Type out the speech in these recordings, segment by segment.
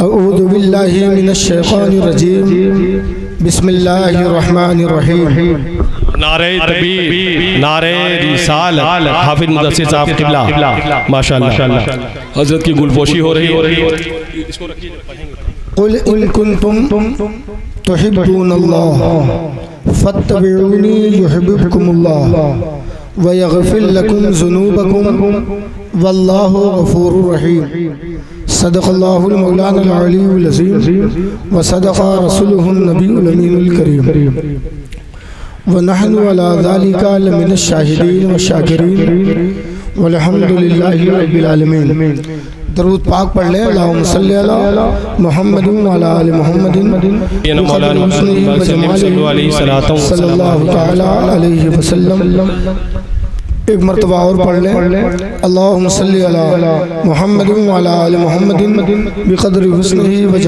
अऊज़ु बिल्लाहि मिनश शैतानिर रजीम। बिस्मिल्लाहिर नारे तबीर नारे रिसाल हाफिज मुदस्सिर साहब किबला माशाल्लाह। हज़रत की गुलपोशी हो रही हो रही कुल इन कुंतुम तुहिब्बूनल्लाह फत्तबिऊनी युहिब्बुकुमुल्लाह व यगफिर लकुम ज़ुनूबकुम वल्लाहु गफूरुर रहीम। अज़ीम व सदक़ा रसूलुहुन नबीयुल अमीनुल करीम व नहनु अला ज़ालिका लमिनश शाहिदीन व शाकिरीन वल्हम्दुलिल्लाहि रब्बिल दरूद पाक पढ़ लें मुहम्मद मुहम्मद एक मरतबा और पढ़ लें। अल्लाहुम्मा सल्ली अला मुहम्मद मुहम्मद बिक़द्रि हुस्निही व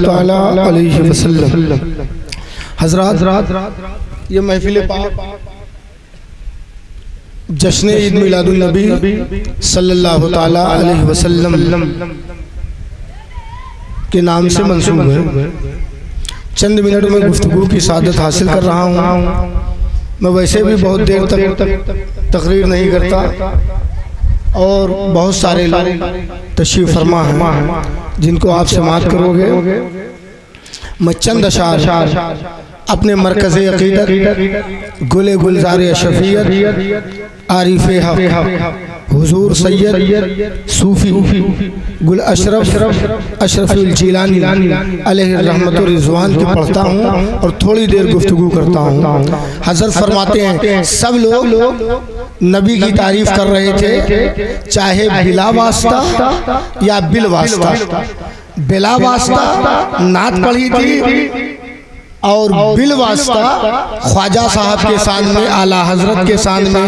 तआला अलैहि वसल्लम। हज़रत, ये महफिल जश्न ईद मिलादुलनबी अलैहि वसल्लम के नाम से मंसूब है। चंद मिनट में गुफ्तगू की सादत हासिल कर रहा हूँ। मैं वैसे भी बहुत देर तक तकरीर नहीं करता और बहुत सारे लोग तशीफ फरमा हैं, जिनको आप समाज करोगे। मैं चंद अशार अपने मरकज़ अकीदत, गुल गुलजार शफीत आरिफ हुजूर सैयद सूफी गुल अशरफ अशरफुल जीलानी रहमत रिजवान की पढ़ता हूँ और थोड़ी देर गुफ्तगू करता हूँ। हज़रत फरमाते हैं सब लोग नबी की तारीफ़ कर रहे थे चाहे बिला वास्ता या बिल वास्ता। बिला वास्ता नात पढ़ी थी। और बिल वास्ता ख्वाजा साहब के सामने आला हज़रत के सामने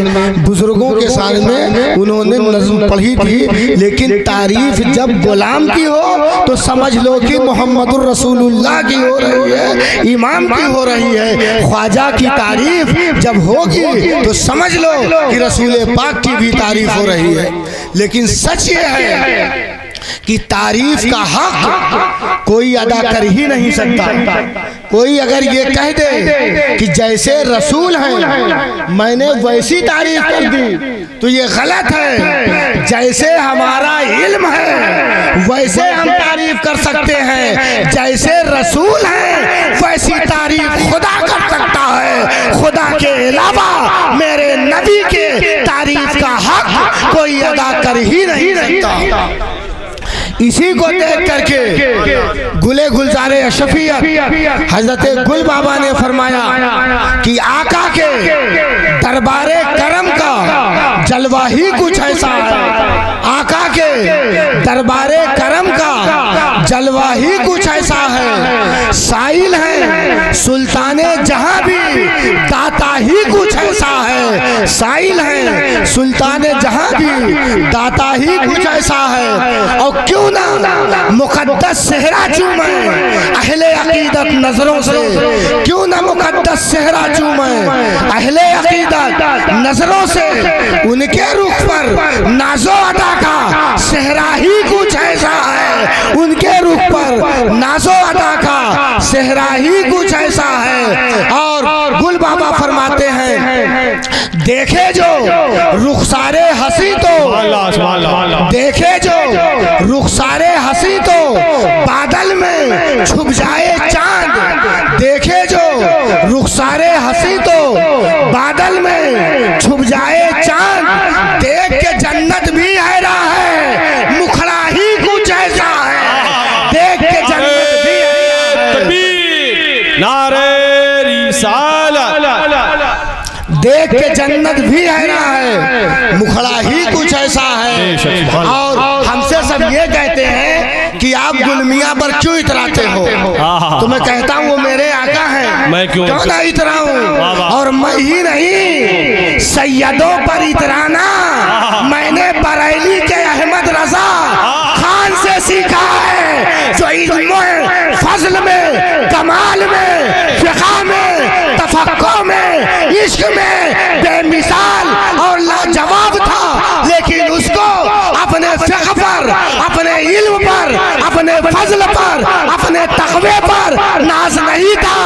बुज़ुर्गों के सामने उन्होंने नज्म पढ़ी थी लेकिन तारीफ़ जब गुलाम की हो तो समझ लो कि मोहम्मद रसूलुल्लाह की हो रही है इमाम की हो रही है ख्वाजा की तारीफ़ जब होगी तो समझ लो कि रसूल पाक की भी तारीफ़ हो रही है लेकिन सच ये है। कि तारीफ़ का हक कोई अदा कर ही नहीं सकता। कोई अगर ये कह दे कि जैसे रसूल हैं मैंने वैसी तारीफ़ कर दी तो ये गलत है। जैसे हमारा इल्म है वैसे हम तारीफ़ कर सकते हैं। जैसे रसूल है वैसी तारीफ़ खुदा कर सकता है। खुदा के अलावा मेरे नबी के तारीफ़ का हक कोई अदा कर ही नहीं सकता। इसी को देख करके गुले गुलजारे अशफियत हज़रत गुल बाबा ने फरमाया कि आका के दरबारे करम का जलवा ही कुछ ऐसा है। आका के दरबारे करम का जलवा ही कुछ ऐसा है। साइल है। सुल्ताने जहाँ भी दाता ही कुछ ऐसा है। साइल है। सुल्ताने जहाँ भी दाता ही कुछ ऐसा है। और क्यों ना मुकद्दस सेहरा चूमे। अहले अकीदत नज़रों से। क्यों ना मुकद्दस सेहरा चूमे। अहले अकीदत नज़रों से। उनके रुख पर नाजो अदा का सेहरा ही कुछ ऐसा है। उनके रुख पर नाजो अदा का सेहरा ही कुछ ऐसा है। और गुल बाबा फरमाते हैं देखे जो रुखसारे हँसी तो। देखे जो रुखसारे हँसी तो। बादल में छुप जाए चाँद। देखे जो रुखसारे हँसी तो। बादल देख के जन्नत भी हैरा है। मुखड़ा ही कुछ ऐसा है। और हमसे सब ये कहते हैं कि आप गुलमिया पर क्यों इतराते हो? तो मैं कहता हूँ वो मेरे आका है मैं क्यों क्यों ना इतराऊं? वाह। और मैं ही नहीं सैयदों पर इतराना। मैंने बरेली के अहमद रजा खान से सीखा है जो इल्म फजल में कमाल में फिका में इश्क में बेमिसाल और लाजवाब था। लेकिन उसको अपने फिक पर, अपने इल्म पर, अपने फजल पर, अपने तकवे पर नाज नहीं था।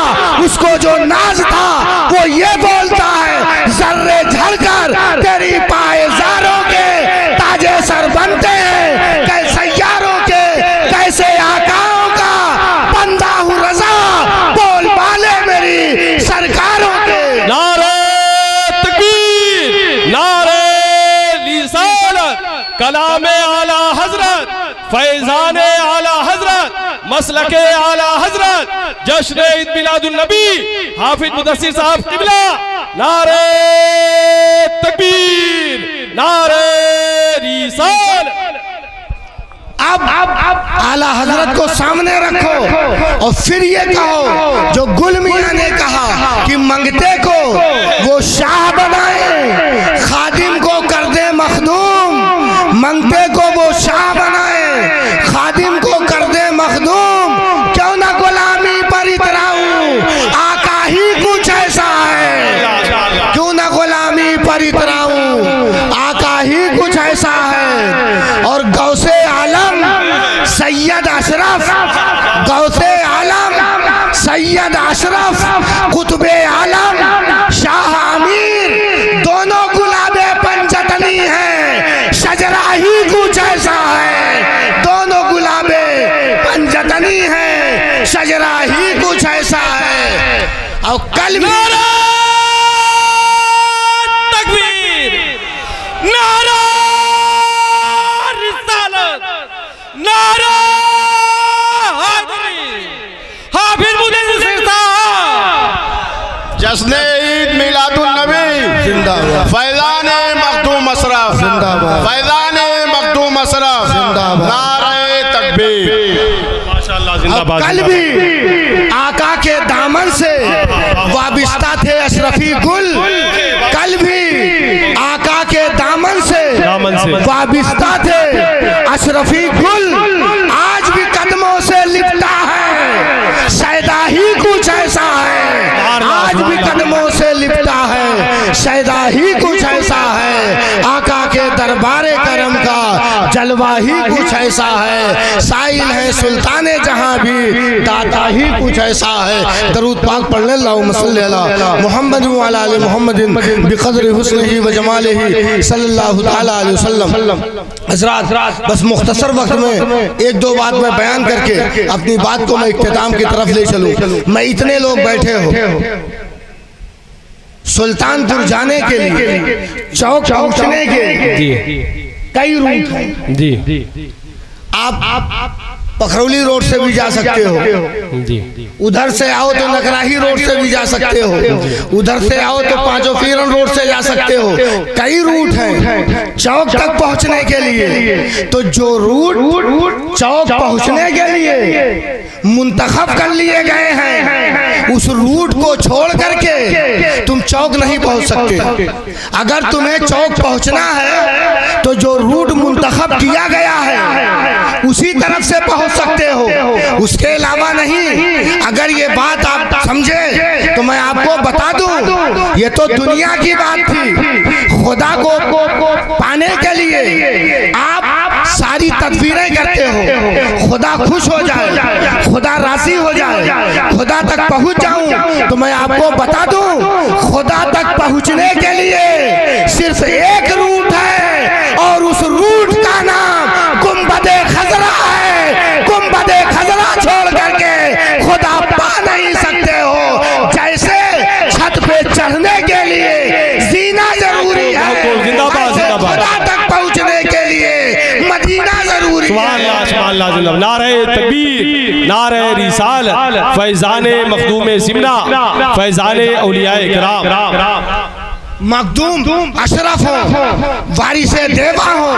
हज़रत मसलक आला हज़रत। जश्न ईद मिलादुन नबी। हाफिज मुदस्सिर साहब किबला। नारे तकबीर। नारे रिसालत अब अब अब, आला हज़रत को सामने रखो और फिर ये कहो, जो गुल मियाँ ने कहा कि मंगते को, वो शाह बनाए, खादिम सैयद अशरफ कुतुब आलम, शाह आमिर, दोनों गुलाबे पंचतनी है, शजरा ही कुछ ऐसा है। दोनों गुलाबे पंचतनी है, शजरा ही कुछ ऐसा है। और कल भी जश्न ईद मिलादुल नबी। जिंदाबाद। फैजान मखदूम अशरफ। जिंदाबाद। फैजान मखदूम अशरफ। जिंदाबाद। नारे तकबीर। माशाल्लाह जिंदाबाद कल भी आका के दामन से वाबिस्ता थे अशरफी गुल। कल भी आका के दामन से दामन से। वाबिस्ता थे अशरफी गुल। जलवा ही कुछ ऐसा है। साइल है। सुल्तान जहाँ भी। दाता ही कुछ ऐसा है। दरूद पाक पढ़ने ला मोहम्मद वाला अली मोहम्मदिन बिकदर हुस्न ही व जमाल ही सल्लल्लाहु ताला अलैहि वसल्लम। हजरात बस मुख्तसर वक्त में एक दो बात मैं बयान करके अपनी बात को मैं इख्तिताम की तरफ़ ले चलूँ। मैं इतने लोग बैठे हो। सुल्तानपुर जाने के लिए चौक पहुँचने के जी। कई रूट हैं। जी। आप आप पखरौली रोड से भी जा सकते हो। उधर से आओ तो नकराही रोड से भी जा सकते हो। उधर से आओ तो पाँचों पीरन रोड से जा सकते हो। कई रूट हैं चौक तक पहुँचने के लिए। तो जो रूट चौक पहुँचने के लिए मुंतखब कर लिए गए हैं उस रूट को छोड़ करके तुम चौक नहीं पहुँच सकते। अगर तुम्हें चौक पहुँचना है तो जो रूट मुंतखब किया गया है उसी तरफ़ से पहुँच सकते हो। उसके अलावा नहीं। अगर ये बात आप समझे तो मैं आपको बता दूँ, ये तो दुनिया की बात थी। खुदा को पाने के लिए आप सारी तदबीरें करते हो। खुदा खुश हो जाए, खुदा राशि हो जाए, खुदा तक पहुँच जाऊँ। तो मैं आपको बता दूँ, खुदा तक पहुँचने के लिए सिर्फ़ एक रूट नारे रिसाल फैजान मखदूम सिमना फैजान उलिया मखदूम अशरफ हो वारिस देवा हो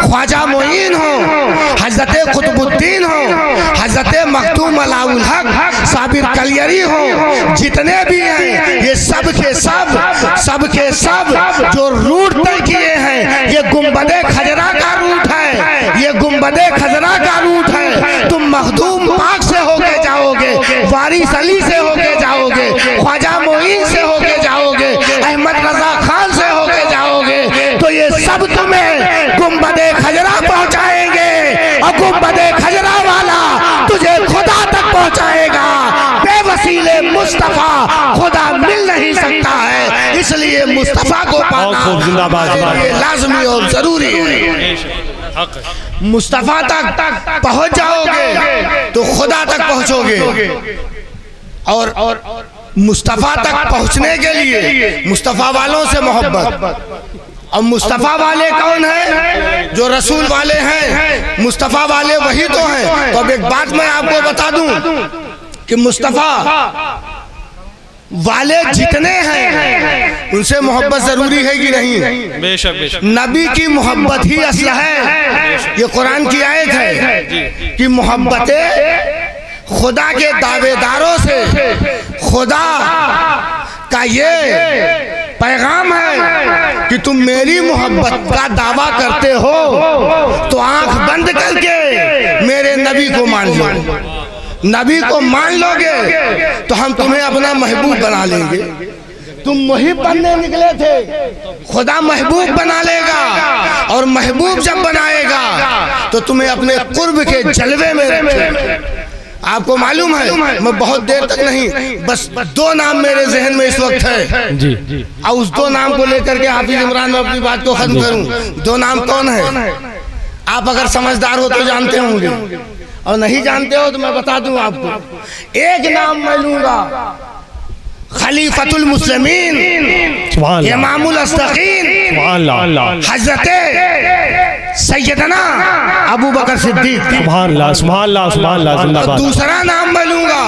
ख्वाजा मोइन हो हज़रत कुतुबुद्दीन हो हज़रत मखदूम अलाउल हक साबिर कलियरी हो जितने भी हैं ये सब के सब सब के सब जो रूट तय किए हैं ये गुम्बदे खजरा का रूट है ये गुम्बदे खजरा का रूट है। तुम मखदूम पाक से होके जाओगे वारिस अली से इसलिए मुस्तफ़ा को पाना लाजमी और ज़रूरी है। मुस्तफ़ा तक पहुँच जाओगे तो खुदा तक पहुंचोगे। और और मुस्तफ़ा तक पहुँचने के लिए मुस्तफ़ा वालों से मोहब्बत। और मुस्तफ़ा वाले कौन है? जो रसूल वाले हैं। मुस्तफ़ा वाले वही तो हैं। तो अब एक बात मैं आपको बता दूँ कि मुस्तफ़ा वाले जितने हैं उनसे मोहब्बत ज़रूरी है कि नहीं? बेशक बेशक। नबी की मोहब्बत ही असल है। ये कुरान की आयत है कि मोहब्बत खुदा के दावेदारों से खुदा का ये पैगाम है कि तुम मेरी मोहब्बत का दावा करते हो तो आँख बंद करके मेरे नबी को मान लो। नबी को मान लोगे तो हम तुम्हें अपना महबूब बना लेंगे। तुम मुहिब बनने निकले थे। खुदा महबूब बना लेगा और महबूब जब बनाएगा तो तुम्हें अपने कुर्ब के जलवे में आपको मालूम है मैं बहुत देर तक नहीं बस दो नाम मेरे जहन में इस वक्त है। जी। जी और उस दो नाम को लेकर के हाफिज इमरान में अपनी बात को खत्म करूँ। दो नाम कौन है? आप अगर समझदार हो तो जानते होंगे। और नहीं जानते हो तो मैं बता दूँ आपको। एक नाम मैं लूँगा खलीफतुल मुस्लिमीन। इमामुल अस्तकीन सुभान अल्लाह। हज़रत सैयदना अबू बकर सिद्दीक। सुभान अल्लाह सुभान अल्लाह सुभान अल्लाह और जिंदाबाद। दूसरा नाम मैं लूँगा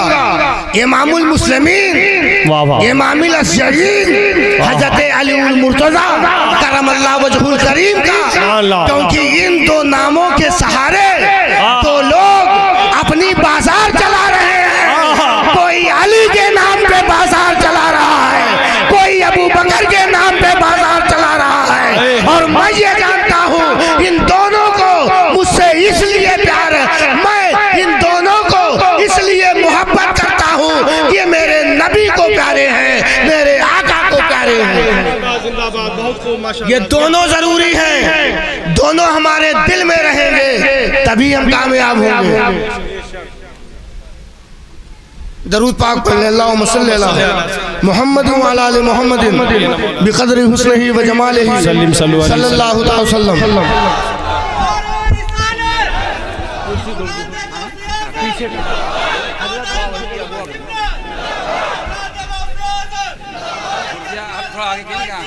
इमामुल मुस्लिमीन। वाह वाह। इमामिल हज़रत अली मुर्तजा। करम अल्लाह वजहुल करीम का। क्योंकि इन दो नामों के सहारे बकर के नाम पे बाज़ार चला रहा है। और मैं ये जानता हूँ इन दोनों को मुझसे इसलिए प्यार मैं इन दोनों को इसलिए मोहब्बत करता हूँ ये मेरे नबी को प्यारे हैं मेरे आका को प्यारे हैं। ये दोनों ज़रूरी हैं। दोनों हमारे दिल में रहेंगे तभी हम कामयाब होंगे। दरूद पाक पढ़ अल्लाहुम्मा सल्ली अला मोहम्मद व अला आलि मोहम्मद बिकदर हुस्निही व जमालिही सल्लिम सल्लु अलैहि सल्लल्लाहु तआला वसल्लम आप थोड़ा आगे गिरेगा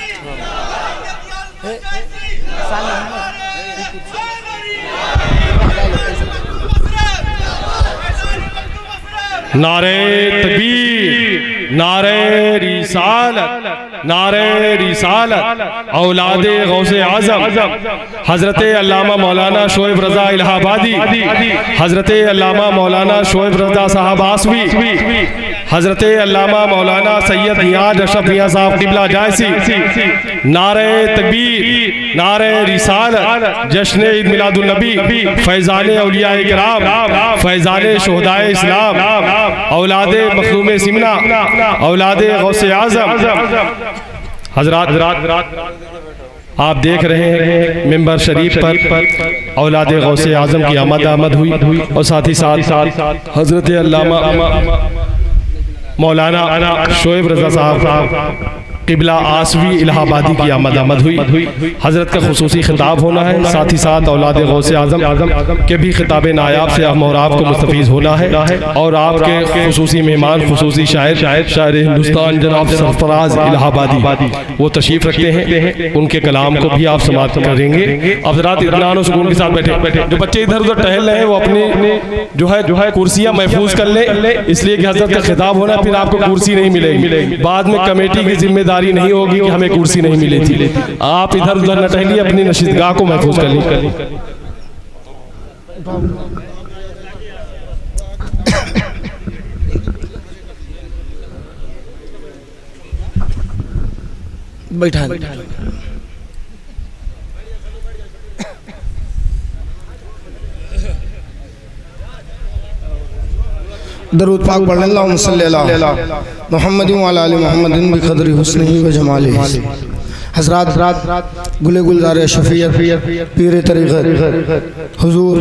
नारे तकबीर, नारे रिसालत नारे रिसालत, औलाद गौसे आज़म, हज़रत अल्लामा मौलाना शोएब रजा इलाहाबादी, हज़रत अल्लामा मौलाना शोएब रजा साहब आसवी हज़रत अल्लामा मौलाना सैयद नियाज अशरफ मियाँ साहब किबला जायसी, नारे तकबीर, नारे रिसालत जश्न ईद मिलादुल नबी फैजान औलिया कराम फैजान शहदाए इस्लाम औलाद मखदूम सिमना औलाद गौसे आज़म। हजरात, आप देख रहे हैं मेंबर शरीफ पर औलाद गौसे आज़म की आमद आमद हुई और साथ ही साथ हज़रत अल्लामा मौलाना शोएब रजा साहब। किबला आसवी इलाहाबादी की आमद आमद हुई। हज़रत का खसूसी खिताब होना है। साथ ही साथ औलाद गौसे आज़म के भी खिताब नायाब से हम और आपको मुस्तफ़ होना है। और आपके खसूसी मेहमान, खसूसी शायर शायर हिंदुस्तान जनाब सरफराज इलाहाबादी, वो तशरीफ़ रखते हैं। उनके कलाम को भी आप समाप्त करेंगे। अब सुकून के साथ बैठे। जो बच्चे इधर उधर टहल रहे हैं, वो अपनी जो है जो है कुर्सियाँ महफूज कर ले। इसलिए कि हज़रत का खिताब होना फिर आपको कुर्सी नहीं मिलेगी। बाद में कमेटी की ज़िम्मेदारी ज़िम्मेदारी नहीं होगी कि हमें कुर्सी नहीं मिली थी। आप इधर उधर न टहलिए अपनी नशीदगाह को महफूज कर ली। बैठा बैठा दरूद पाक मोहम्मद मोहम्मद बिकदर हुस्न व जमाल हजरात, गुले गुलजार शफीयत पीर तरीक़त हुजूर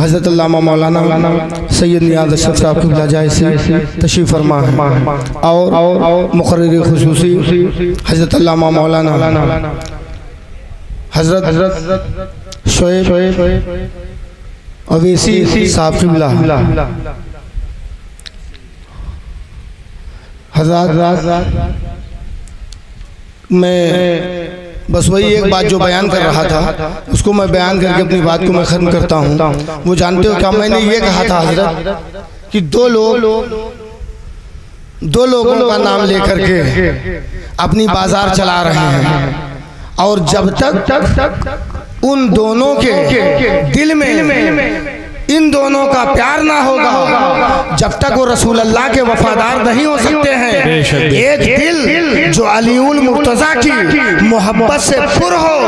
हज़रत मौलाना सैयद नियाज अशरफ साहब की जाए से तशरीफ़ फरमा और मुकर्र खसूसी हज़रत मौलाना, हज़रत हज़रत शोएब, अवेसी साहब की हजरात मैं बस वही एक बात जो बयान कर रहा था, उसको मैं बयान करके अपनी बात को मैं ख़त्म करता हूँ। वो जानते हो क्या मैंने ये कहा था, हज़रत, कि दो लोग, दो लोगों का नाम लेकर के अपनी बाज़ार चला रहे हैं। और जब तक उन दोनों के दिल में इन दोनों का प्यार ना होगा। जब तक वो रसूल अल्लाह के वफादार नहीं हो सकते हैं एक दिल जो अलीउल मुर्तजा की मोहब्बत से पुर हो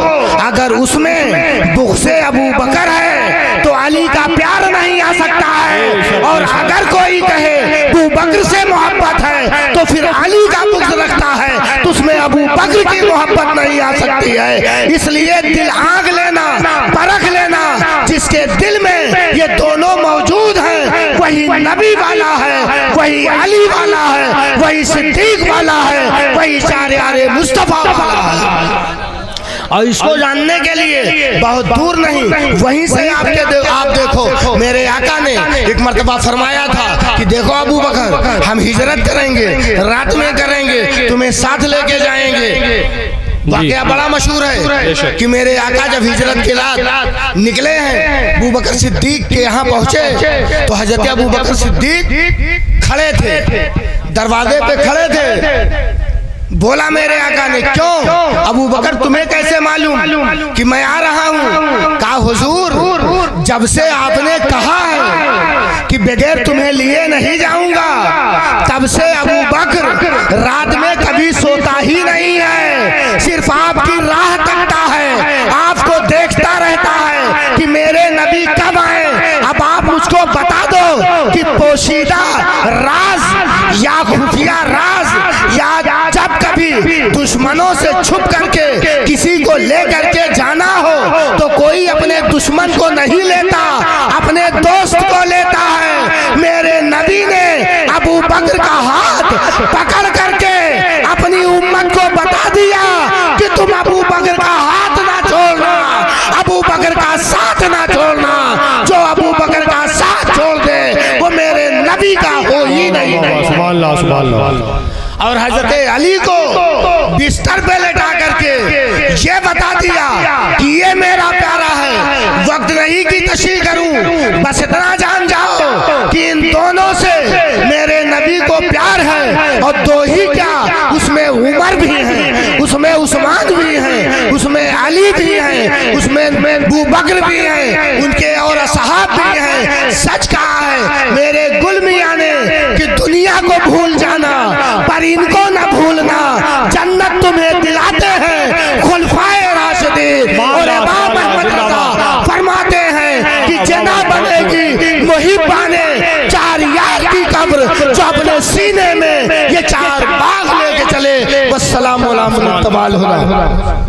अगर उसमें बुखसे अबू बकर है तो अली का प्यार नहीं आ सकता है। और अगर कोई कहे अबू बकर से मोहब्बत है तो फिर अली का बुख रखता है तो उसमें अबू बकर की मोहब्बत नहीं आ सकती है। इसलिए दिल आग लेना परख लेना जिसके दिल में ये दोनों मौजूद हैं वही नबी वाला है वही अली वाला है वही सिद्दीक वाला है वही चार मुस्तफ़ा वाला है। और इसको जानने के लिए बहुत दूर नहीं वहीं से आपके दे, आप देखो। मेरे आका ने एक मरतबा फरमाया था कि देखो अबू बकर हम हिजरत करेंगे रात में करेंगे तुम्हें साथ लेके जाएँगे। वाकया बड़ा मशहूर है कि मेरे आका जब हिजरत के रात निकले हैं अबू बकर सिद्दीक के यहाँ पहुँचे तो हज़रत अबू बकर सिद्दीक खड़े थे दरवाजे पे खड़े थे। बोला मेरे आका ने क्यों? अबू बकर तुम्हें कैसे मालूम कि मैं आ रहा हूँ? कहा हुजूर जब से आपने कहा है कि बगैर तुम्हें लिए नहीं जाऊँगा तब से अबू बकर रात में सिर्फ़ आपकी राह तकता है। आपको देखता रहता है कि मेरे नबी कब आए। अब आप मुझको बता दो कि पोशीदा राज या खुफिया राज या जब कभी दुश्मनों से छुप करके किसी को ले करके जाना हो तो कोई अपने दुश्मन को नहीं लेता, अपने दोस्त को लेता है। मेरे नबी ने अबू बकर का हाथ पकड़ और हज़रत अली को बिस्तर पे लेटा करके ये बता दिया कि ये मेरा प्यारा है। वक्त नहीं की तशी करूँ। बस इतना जान जाओ कि इन दोनों से मेरे नबी को प्यार है और दो ही क्या? उसमें उमर भी है। उसमें उस्मान भी है। उसमें अली भी है। उसमें बकर भी है। सीने तबाल हो रहा बाग